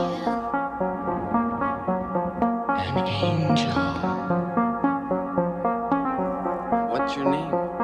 an angel. What's your name?